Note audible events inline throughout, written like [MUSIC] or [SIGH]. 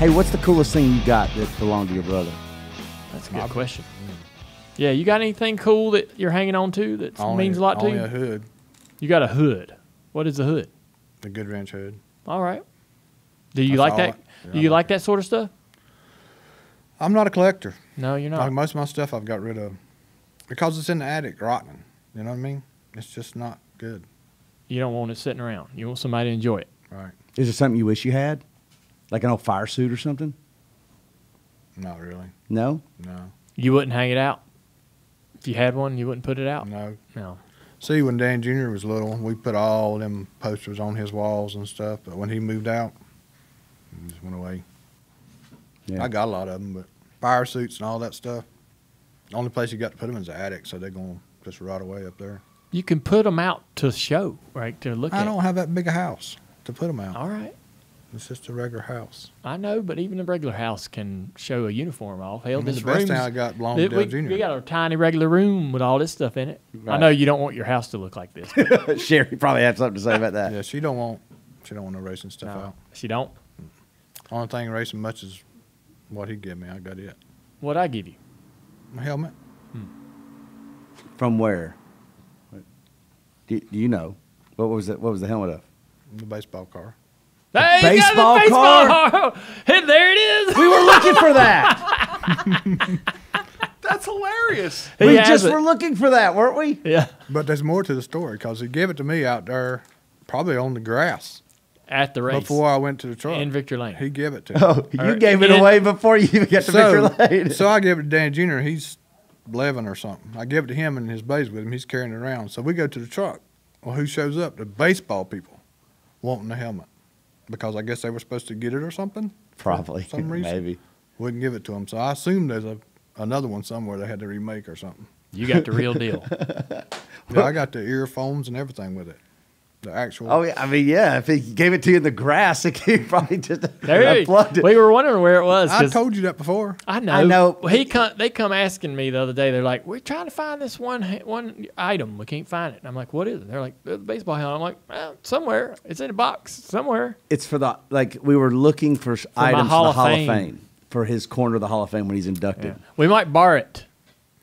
Hey, what's the coolest thing you got that belonged to your brother? That's a good question. Yeah, you got anything cool that you're hanging on to that Only- means a lot to only you? a hood, You got a hood. What is a hood? the Goodwrench hood. All right. Do you That's like all that? I- yeah, Do I you like like that sort of stuff? I'm not a collector. No, you're not. Like most of my stuff, I've got rid of because it's in the attic rotting. You know what I mean? It's just not good. You don't want it sitting around. You want somebody to enjoy it. Right? Is there something you wish you had? Like an old fire suit or something? Not really. No? No. You wouldn't hang it out. If you had one, you wouldn't put it out. No. No. See, when Dan Jr. was little, we put all them posters on his walls and stuff. But when he moved out, he just went away. Yeah. I got a lot of them, but fire suits and all that stuff. The only place you got to put them is the attic, so they're going to just rot away up there. You can put them out to show, right? To look I at. don't have that big a house to put them out. All right. It's just a regular house. I know, but even a regular house can show a uniform off. Hell, I mean, this the best room's- thing I got belonged to we, Dale Jr. we got a tiny regular room with all this stuff in it. I know you don't want your house to look like this. [LAUGHS] Sherry probably had something to say about that. Yeah, she don't want she don't want no racing stuff no, out. she don't. Mm. Only thing racing much is what he give me. I got it. What I give you? My helmet. Hmm. From where? Do, do you know? What was it? What was the helmet of? The baseball car. Hey, you got baseball the baseball car. hey, [LAUGHS] there it is. We were looking for that. [LAUGHS] That's hilarious. He we just it. were looking for that, weren't we? Yeah, But there's more to the story because he gave it to me out there, probably on the grass at the race before I went to the truck. in Victory Lane. He gave it to oh, me. Oh, you Or gave it in- away before you even got to so, Victory Lane. so I gave it to Dan Jr. He's 11 or something. I give it to him and his buddies with him. He's carrying it around. So we go to the truck. Well, who shows up? The baseball people wanting the helmet because I guess they were supposed to get it or something. for Probably, some [LAUGHS] reason. maybe. Wouldn't give it to them. So I assumed there's a another one somewhere they had to remake or something. you got the real deal. [LAUGHS] Yeah, I got the earphones and everything with it. The actual. Oh yeah, I mean, yeah. If he gave it to you in the grass, [LAUGHS] it could probably just There, [LAUGHS] unplugged it. we were wondering where it was. I told you that before. I know. I know. He come, they come asking me the other day. They're like, "We're trying to find this one one item. We can't find it." And I'm like, "What is it?" They're like, "The baseball helmet." I'm like, well, "Somewhere. It's in a box somewhere." It's for the like we were looking for, s- my items Hall for the of Hall Fame. of Fame for his corner of the Hall of Fame when he's inducted. We might bar it.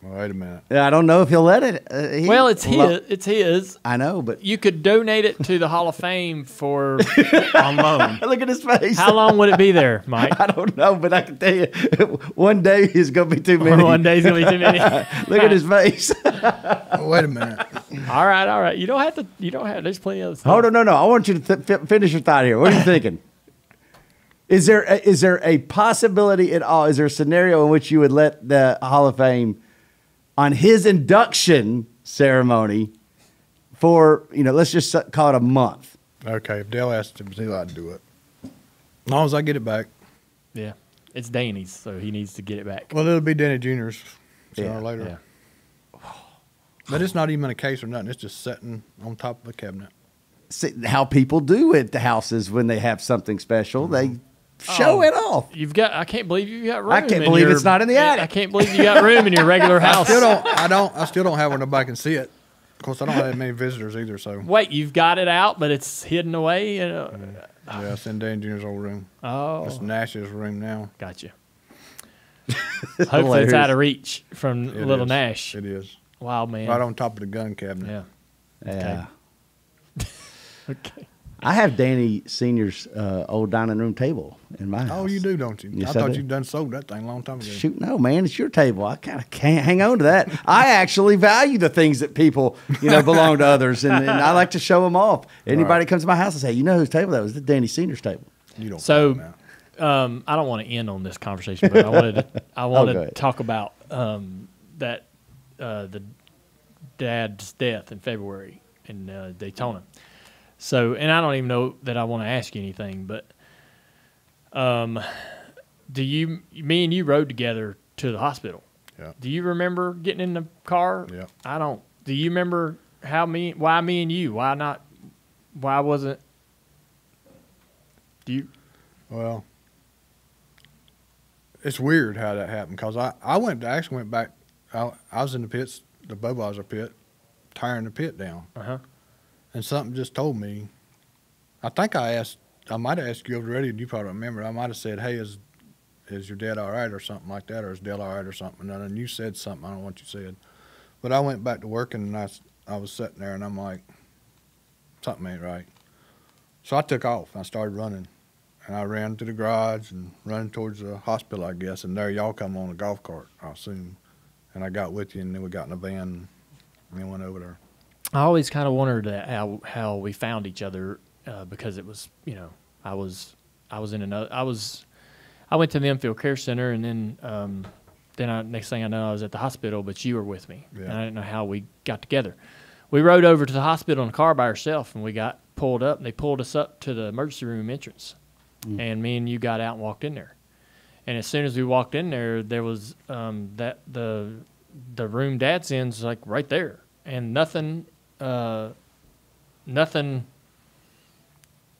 Well, wait a minute. Yeah, I don't know if he'll let it. Uh, he- Well, it's lo- his. It's his. I know, but You could donate it to the Hall of Fame for. [LAUGHS] On loan. [LAUGHS] look at his face. How long would it be there, Mike? [LAUGHS] I don't know, but I can tell you, one day is going to be too many. One day's gonna be too many. Look at his face. Oh, wait a minute. all right, all right. You don't have to. You don't have. There's plenty of other stuff. Hold on, no, no. I want you to th- fi- finish your thought here. What are you thinking? Is there a, is there a possibility at all? Is there a scenario in which you would let the Hall of Fame on his induction ceremony for you know let's just call it a month? Okay, if Dale asked him to, I'd do it. As long as I get it back. Yeah, it's Danny's, so he needs to get it back. Well, it'll be Danny Jr.'s sooner Yeah, or later. Yeah. But it's not even in a case or nothing. It's just sitting on top of a cabinet. See, how people do at the houses when they have something special, they mm-hmm. Show Oh. it off. You've got. I can't believe you got room. I can't believe your- it's not in the attic. I can't believe you got room in your regular [LAUGHS] I house. still don't. I don't. I still don't have where nobody can see it. Of course, I don't have that many visitors either. So Wait, you've got it out, but it's hidden away. You know? Mm. yeah, it's in Dan Jr.'s old room. Oh, It's Nash's room now. gotcha. [LAUGHS] Hopefully, it's out of reach from It little is. Nash. It is Wild man. right on top of the gun cabinet. Yeah. Yeah. Okay. [LAUGHS] I have Danny Senior's uh, old dining room table in my house. Oh, you do, don't you? Yes, I I thought do. you'd done sold that thing a long time ago. Shoot, no, man, it's your table. I kind of can't hang on to that. I actually value the things that people, you know, belong to others, and, and I like to show them off. Anybody Right. comes to my house and say, "You know whose table that was?" The Danny Senior's table. You don't. So- Um, I don't want to end on this conversation, but I wanted to, I [LAUGHS] wanted go to talk about um, that uh, the dad's death in February in uh, Daytona. So, and I don't even know that I want to ask you anything, but um, do you, me and you rode together to the hospital? Yeah. Do you remember getting in the car? Yeah. I don't. Do you remember how me, why me and you, why not, why wasn't? Do you? Well, it's weird how that happened because I, I went I actually went back. I, I was in the pits, the Budweiser pit, tearing the pit down, Uh huh. And something just told me. I think I asked. I might have asked you over the radio. You probably remember. I might have said, "Hey, is is your dad all right or something like that, or is Dale all right or something? And then you said something, I don't know what you said. But I went back to working and I I was sitting there and I'm like, something ain't right. So I took off. I started running. And I ran to the garage and running towards the hospital, I guess. And there y'all come on a golf cart, I assume. And I got with you and then we got in a van and went over there. I always kind of wondered how how we found each other uh, because it was you know I was I was in another I was I went to the infield care center and then um, then I, next thing I know I was at the hospital but you were with me. And I didn't know how we got together. We rode over to the hospital in a car by ourselves and we got pulled up and they pulled us up to the emergency room entrance. And me and you got out and walked in there. And as soon as we walked in there, there was um, that the the room Dad's in's like right there, and nothing, uh, nothing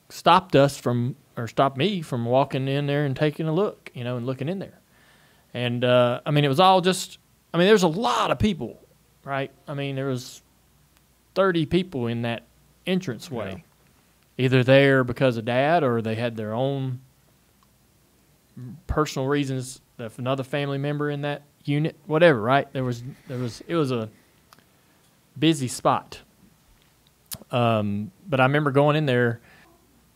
stopped us from or stopped me from walking in there and taking a look, you know, and looking in there. And uh, I mean, it was all just. I mean, there's a lot of people, right? I mean, there was thirty people in that entranceway, either there because of Dad or they had their own personal reasons if another family member in that unit whatever right there was there was it was a busy spot um, but i remember going in there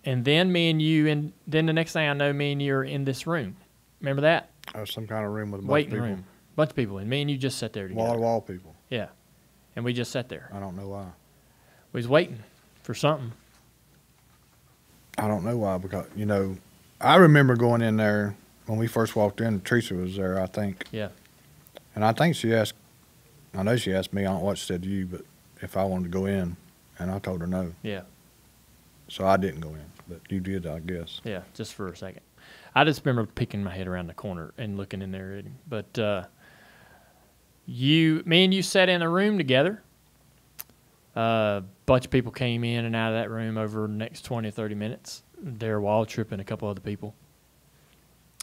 and then me and you and then the next thing i know me and you are in this room remember that was some kind of room with a bunch waiting of people. room bunch of people and me and you just sat there together Wall to wall people. yeah and we just sat there I don't know why. we was waiting for something I don't know why because you know, I remember going in there when we first walked in. Teresa was there, I think, yeah and I think she asked. I know she asked me. I don't know what she said to you, but if I wanted to go in, and I told her no, yeah so I didn't go in. But you did, I guess. Yeah, just for a second. I just remember peeking my head around the corner and looking in there. But uh, you, me and you sat in a room together. A uh, bunch of people came in and out of that room over the next 20 or 30 minutes. There, Wall Trip and a couple other people.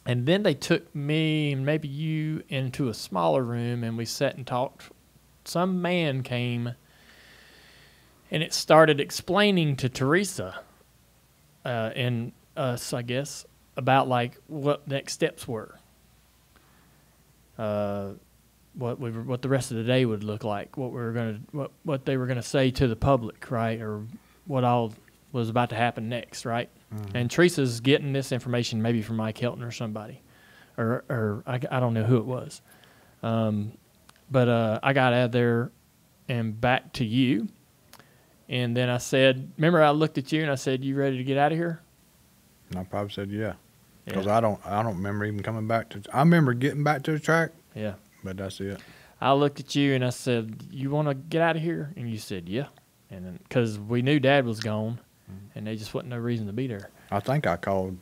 And then they took me and maybe you into a smaller room and we sat and talked. Some man came and it started explaining to Teresa uh, and us, I guess, about like what the next steps were. Uh, what we were, what the rest of the day would look like, what we were gonna, what what they were gonna say to the public, right, or what all was about to happen next, right? And Teresa's getting this information maybe from Mike Helton or somebody, or or I, I don't know who it was, um, but uh, I got out of there and back to you. And then I said, remember I looked at you and I said, "You ready to get out of here?" And I probably said yeah, because Yeah. I don't. I don't remember even coming back to. I remember getting back to the track, Yeah. but that's it. I looked at you and I said, "You want to get out of here?" And you said, "Yeah." And then because we knew Dad was gone, and there just wasn't no reason to be there. I think I called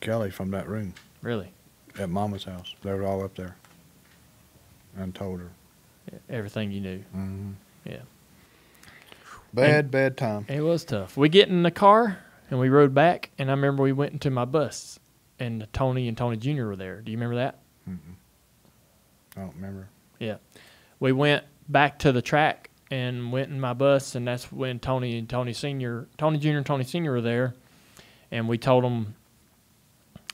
Kelly from that room Really, at Mama's house. They were all up there, and told her. everything you knew. Mm-hmm. Yeah. Bad, bad time. It was tough. We get in the car and we rode back, and I remember we went into my bus, and Tony and Tony Jr. were there. Do you remember that? I don't remember. Yeah. We went back to the track and went in my bus, and that's when Tony and Tony Senior, Tony Junior and Tony Senior were there, and we told them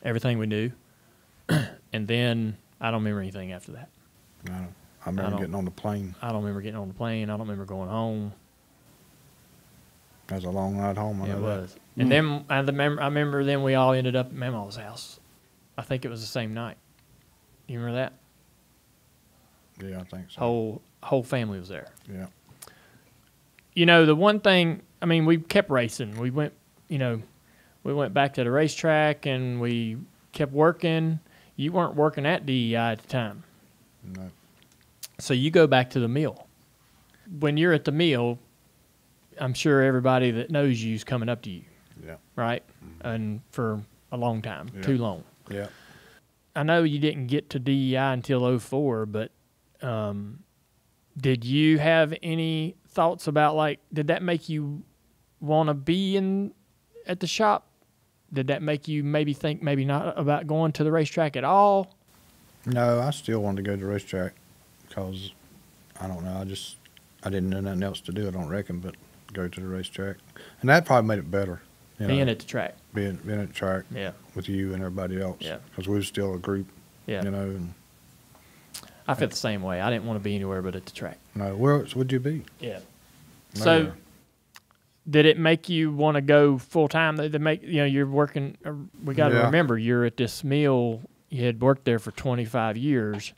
everything we knew, [CLEARS THROAT] and then I don't remember anything after that. I, don't, I remember don't- getting on the plane. I don't remember getting on the plane. I don't remember going home. That was a long ride home. I it that. was. And then I the remember, I remember then we all ended up at Mama's house. I think it was the same night. You remember that? Yeah, I think so. Whole whole family was there. Yeah. you know, the one thing, I mean, we kept racing. We went, you know, we went back to the racetrack and we kept working. You weren't working at DEI at the time. No. So you go back to the mill. When you're at the mill, I'm sure everybody that knows you is coming up to you, Yeah. right? And for a long time, Yeah. too long. Yeah. I know you didn't get to DEI until 04, but um, did you have any thoughts about like did that make you want to be in at the shop? Did that make you maybe think maybe not about going to the racetrack at all? No, I still wanted to go to the racetrack because I don't know. I just I didn't know nothing else to do. I don't reckon, but go to the racetrack, and that probably made it better You being know, at the track. being being at the track Yeah, with you and everybody else. Yeah. Because we were still a group. yeah. You know, and I felt the same way. I didn't want to be anywhere but at the track. no, where else would you be? Yeah. So, did it make you want to go full time? They make you know you're working. uh, We got to Yeah. remember you're at this mill. You had worked there for 25 years.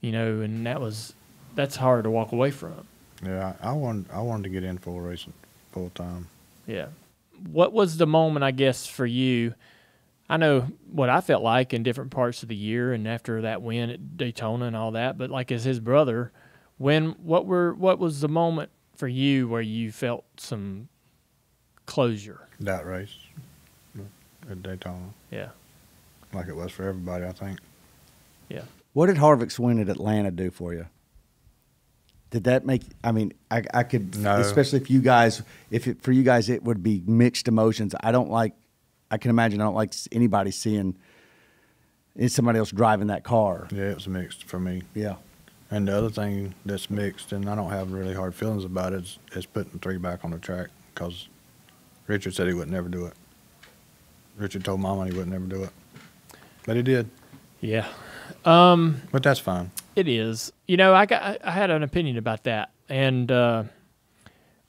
You know, and that was that's hard to walk away from. Yeah, I, I wanted I wanted to get in full racing full time. Yeah. What was the moment, I guess, for you? I know what I felt like in different parts of the year and after that win at Daytona and all that, but like as his brother, when what were what was the moment for you where you felt some closure? That race at Daytona, Yeah. like it was for everybody. I think. Yeah. What did Harvick's win at Atlanta do for you? Did that make? I mean, I, I could, No. especially if you guys, if it, for you guys it would be mixed emotions. I don't like. I can imagine. I don't like anybody seeing is somebody else driving that car. Yeah, it was mixed for me. Yeah. And the other thing that's mixed, and I don't have really hard feelings about it, is, is putting three back on the track because Richard said he would never do it. Richard told Mama he would never do it, but he did. Yeah. Um, But that's fine. It is. You know, I got I- had an opinion about that, and uh,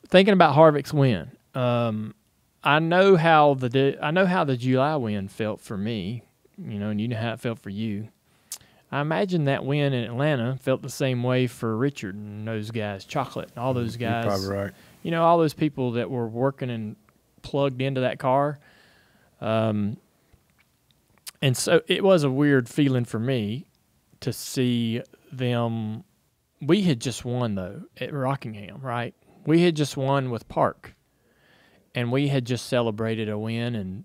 thinking about Harvick's win. Um, I know how the I know how the July win felt for me. You know, and you know how it felt for you. I imagine that win in Atlanta felt the same way for Richard and those guys, Chocolate, and all those guys. You're probably right. You know, all those people that were working and plugged into that car. Um, and so it was a weird feeling for me to see them. We had just won though at Rockingham, right? We had just won with Park, and we had just celebrated a win, and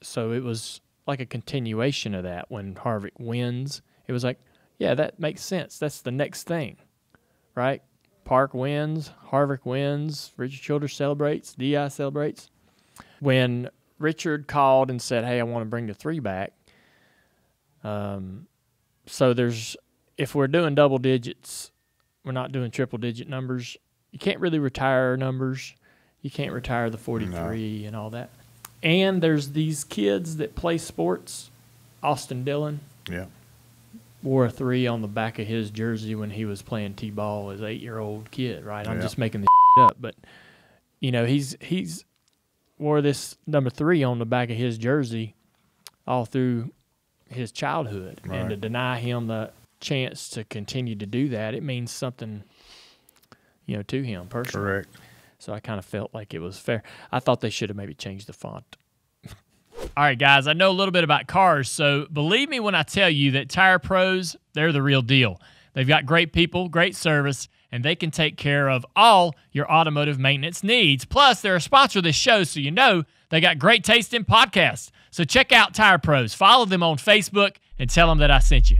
so it was like a continuation of that. When Harvick wins, it was like, yeah, that makes sense. That's the next thing, right? Park wins, Harvick wins, Richard Childress celebrates, DEI celebrates. When Richard called and said, "Hey, I want to bring the three back," um, so there's if we're doing double digits, we're not doing triple digit numbers. You can't really retire numbers. You can't retire the 43 and all that. And there's these kids that play sports. Austin Dillon Yeah. wore a three on the back of his jersey when he was playing t-ball as eight year old kid. Right? I'm Yeah. just making this up, but you know he's he's wore this number three on the back of his jersey all through his childhood, and to deny him the chance to continue to do that, it means something, you know, to him personally. Correct. So I kind of felt like it was fair. I thought they should have maybe changed the font. [LAUGHS] All right, guys, I know a little bit about cars, so believe me when I tell you that Tire Pros, they're the real deal. They've got great people, great service, and they can take care of all your automotive maintenance needs. Plus, they're a sponsor of this show, so you know they got great taste in podcasts. So check out Tire Pros, follow them on Facebook, and tell them that I sent you.